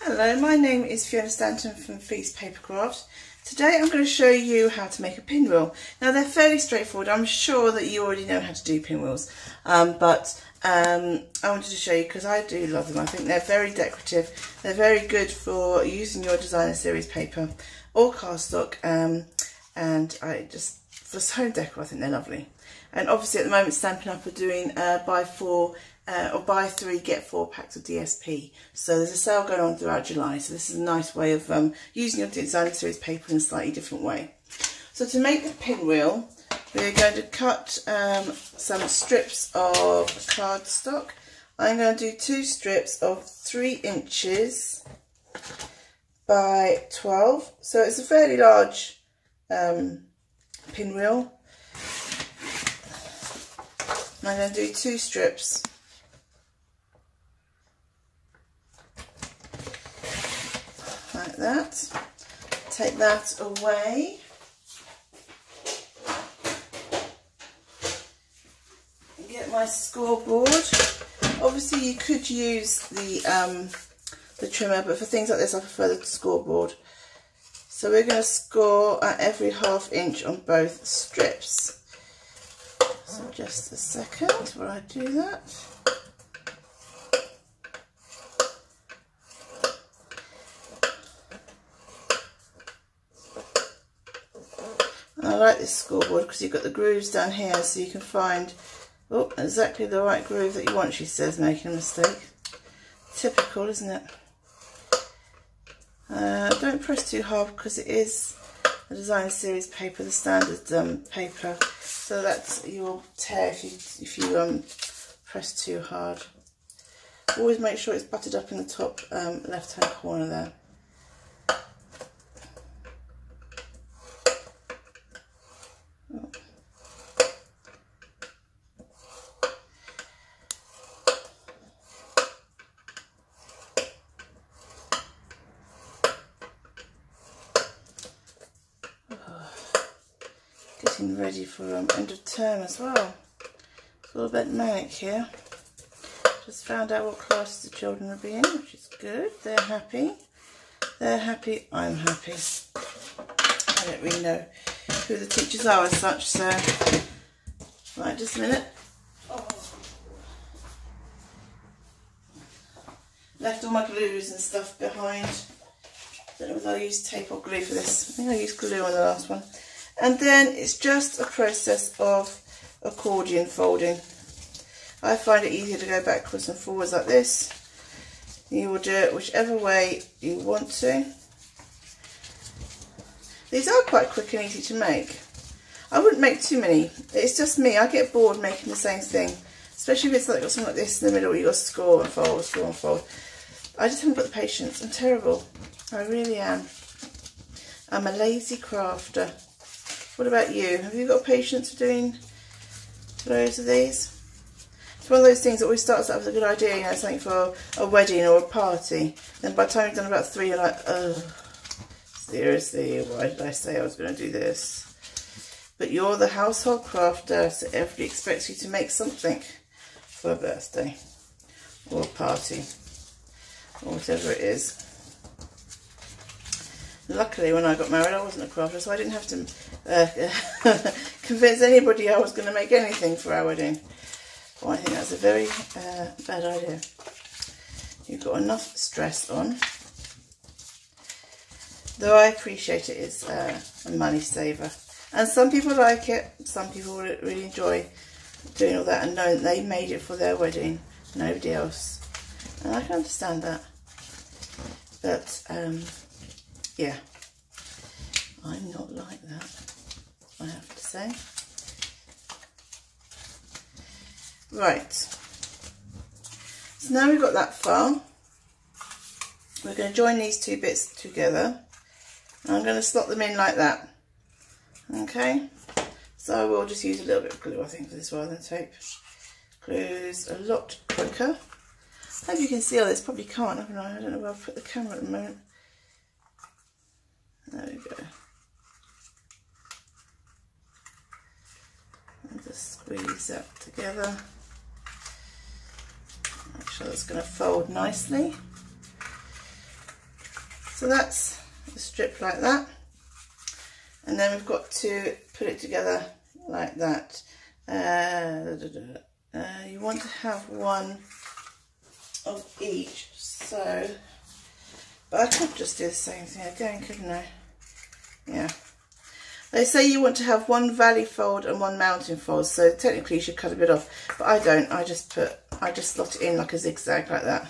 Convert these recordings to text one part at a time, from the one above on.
Hello, my name is Fiona Stanton from Fi's Papercraft. Today I'm going to show you how to make a pinwheel. Now they're fairly straightforward. I'm sure that you already know how to do pinwheels, um, but um, I wanted to show you because I do love them. I think they're very decorative. They're very good for using your designer series paper or cardstock, um, and I just for home decor I think they're lovely. And obviously at the moment Stampin' Up are doing uh, buy four uh, or buy three, get four packs of DSP. So there's a sale going on throughout July. So this is a nice way of um, using your designer series paper in a slightly different way. So to make the pinwheel, we're going to cut um, some strips of cardstock. I'm going to do two strips of three inches by 12. So it's a fairly large um, pinwheel. I'm going to do two strips like that. Take that away. Get my scoreboard. Obviously you could use the um, the trimmer, but for things like this I prefer the scoreboard. So we're going to score at every half inch on both strips. So just a second while I do that. Like this scoreboard because you've got the grooves down here so you can find oh, exactly the right groove that you want, she says, making a mistake. Typical, isn't it? Uh, don't press too hard because it is a design series paper, the standard um, paper, so that you will tear if you, if you um, press too hard. Always make sure it's buttered up in the top um, left hand corner there. Ready for um, end of term as well. It's a little bit manic here. Just found out what class the children will be in, which is good. They're happy. They're happy. I'm happy. I don't really know who the teachers are as such, so... Right, just a minute. Left all my glues and stuff behind. I don't know whether I use tape or glue for this. I think I used glue on the last one. And then it's just a process of accordion folding. I find it easier to go backwards and forwards like this. You will do it whichever way you want to. These are quite quick and easy to make. I wouldn't make too many. It's just me. I get bored making the same thing. Especially if it's like something like this in the middle. where You've got to score and fold, score and fold. I just haven't got the patience. I'm terrible. I really am. I'm a lazy crafter. What about you? Have you got patience for doing loads of these? It's one of those things that always starts out as a good idea, you know, something for a wedding or a party. Then by the time you've done about three, you're like, oh, seriously, why did I say I was going to do this? But you're the household crafter, so everybody expects you to make something for a birthday or a party or whatever it is. Luckily, when I got married, I wasn't a crafter, so I didn't have to uh, convince anybody I was going to make anything for our wedding. Well, I think that's a very uh, bad idea. You've got enough stress on. Though I appreciate it, it's uh, a money saver. And some people like it, some people really enjoy doing all that and knowing they made it for their wedding, nobody else. And I can understand that. But, um, yeah, I'm not like that, I have to say. Right, so now we've got that far, we're going to join these two bits together. I'm going to slot them in like that. Okay, so I will just use a little bit of glue, I think, for this rather than tape. Glue's a lot quicker. I Hope you can see all this. Probably can't, I? I don't know where I've put the camera at the moment. There we go. And just squeeze that together. Make sure that's going to fold nicely. So that's the strip like that. And then we've got to put it together like that. Uh. Uh, you want to have one of each. So, but I could just do the same thing again, couldn't I? Yeah. They say you want to have one valley fold and one mountain fold, so technically you should cut a bit off, but I don't. I just put, I just slot it in like a zigzag like that,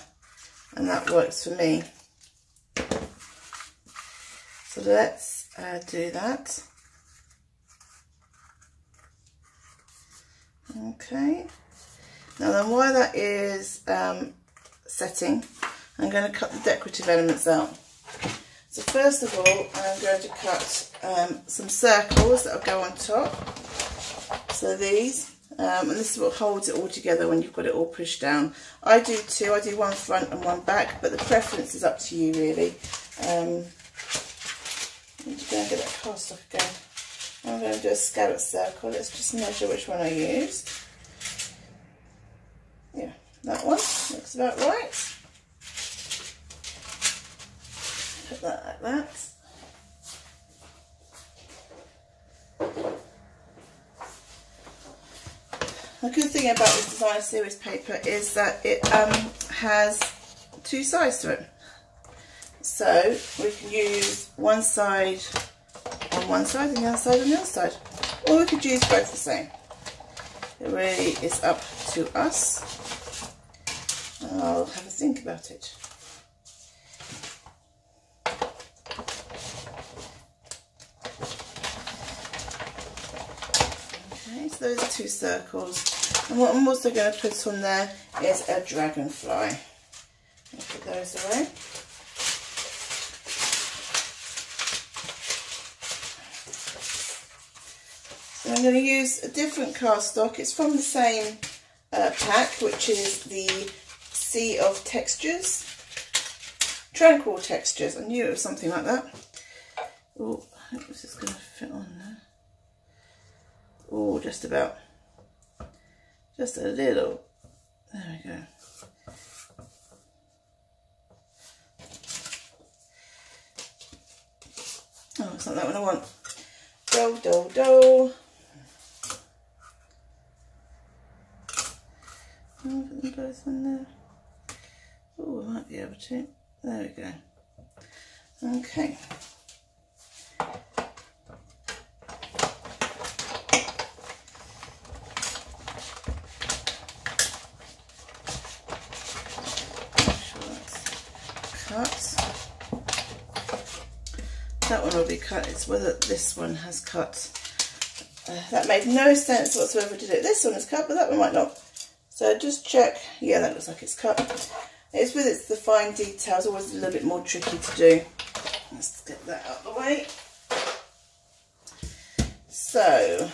and that works for me. So let's uh, do that. Okay. Now then, while that is um, setting, I'm going to cut the decorative elements out. So first of all, I'm going to cut um, some circles that will go on top. So these, um, and this is what holds it all together when you've got it all pushed down. I do two, I do one front and one back, but the preference is up to you really. Um, I'm going to get that cast off again. I'm going to do a scallop circle. Let's just measure which one I use. Yeah, that one looks about right. Put that like that. The good thing about this designer series paper is that it um, has two sides to it. So we can use one side on one side and the other side on the other side. Or we could use both the same. It really is up to us. I'll have a think about it. So those two circles. And what I'm also going to put on there is a dragonfly. Put those away. I'm going to use a different cardstock. It's from the same uh, pack, which is the Sea of Textures. Tranquil Textures. I knew it was something like that. Oh, I hope this is going to fit on there. Oh, just about. Just a little. There we go. Oh, it's not that one I want. Do, do, do. I'll put them both in there. Oh, I might be able to. There we go. Okay. that one will be cut, it's whether this one has cut. Uh, that made no sense whatsoever to do. This one is cut, but that one might not. So just check. Yeah, that looks like it's cut. It's with it's the fine details, always a little bit more tricky to do. Let's get that out of the way. So,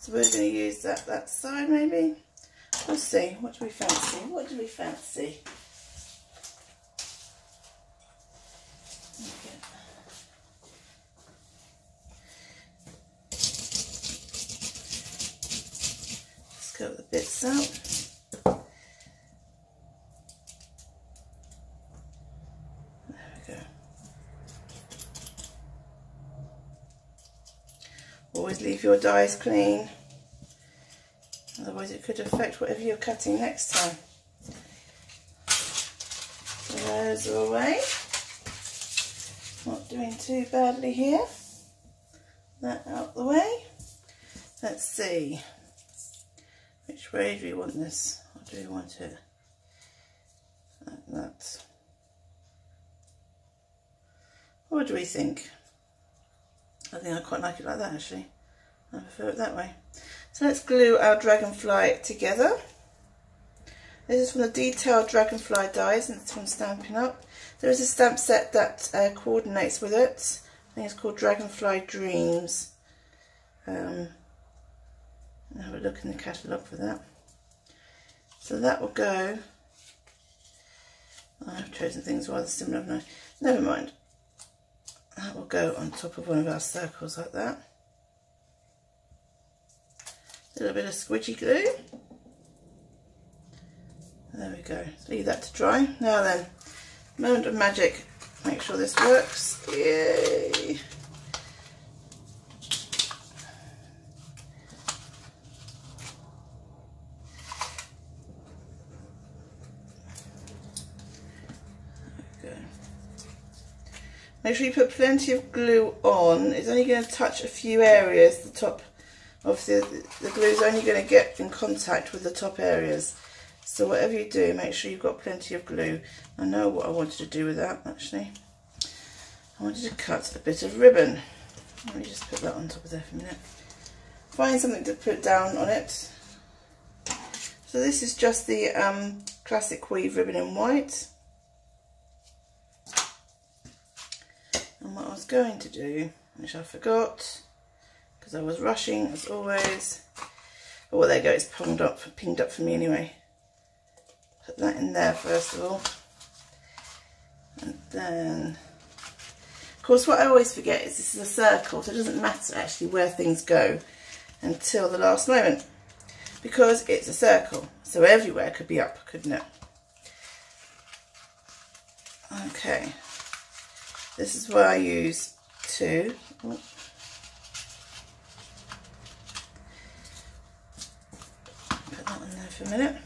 so we're going to use that that side maybe. Let's see. What do we fancy? What do we fancy? Always leave your dies clean, otherwise it could affect whatever you're cutting next time. So those away. Not doing too badly here. That out the way. Let's see. Which way do we want this? Or do we want it like that? What do we think? I think I quite like it like that actually. I prefer it that way. So let's glue our dragonfly together. This is from the Detailed Dragonfly Dies and it's from Stampin' Up. There is a stamp set that uh, coordinates with it. I think it's called Dragonfly Dreams. Um, have a look in the catalogue for that. So that will go, I've chosen things rather similar, no, never mind. That will go on top of one of our circles like that. A little bit of squidgy glue. There we go. Leave that to dry. Now then, moment of magic. Make sure this works. Yay! Make sure you put plenty of glue on. It's only going to touch a few areas. The top, obviously the glue is only going to get in contact with the top areas. So whatever you do, make sure you've got plenty of glue. I know what I wanted to do with that actually. I wanted to cut a bit of ribbon. Let me just put that on top of there for a minute. Find something to put down on it. So this is just the um, classic weave ribbon in white. Was going to do, which I forgot, because I was rushing as always. Oh, well, there you go, it's pinged up, pinged up for me anyway. Put that in there first of all. And then, of course, what I always forget is this is a circle, so it doesn't matter actually where things go until the last moment. Because it's a circle, so everywhere could be up, couldn't it? Okay, this is where I use two. Put that in there for a minute.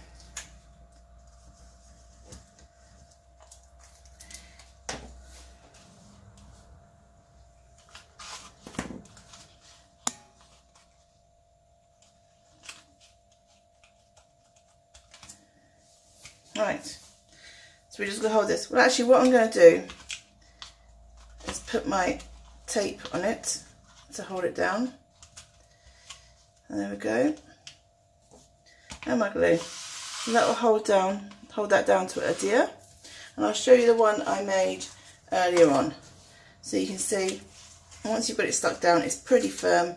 Right, so we're just going to hold this. Well, actually, what I'm going to do put my tape on it to hold it down. And there we go. And my glue. And that will hold down, hold that down to a dear. And I'll show you the one I made earlier on. So you can see, once you've got it stuck down, it's pretty firm.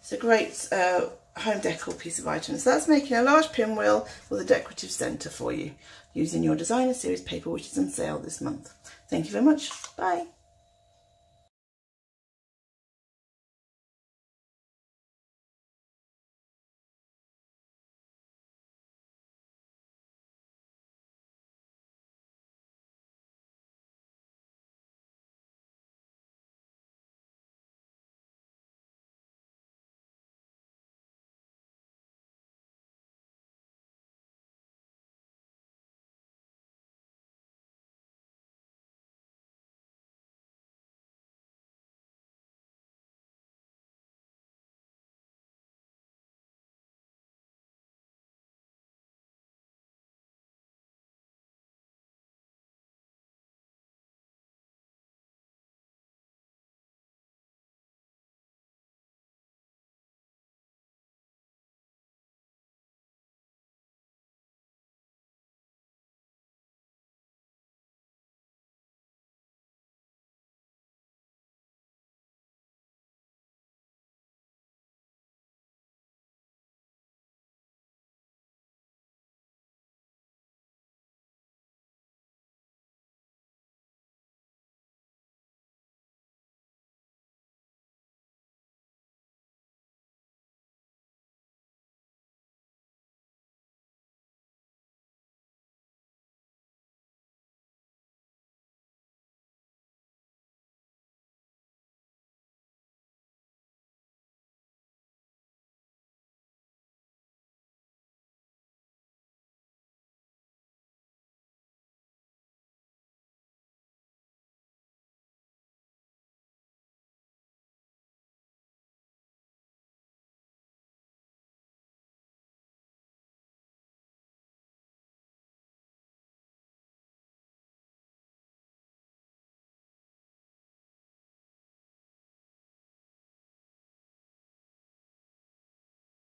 It's a great uh, home decor piece of item. So that's making a large pinwheel with a decorative centre for you using your designer series paper which is on sale this month. Thank you very much. Bye.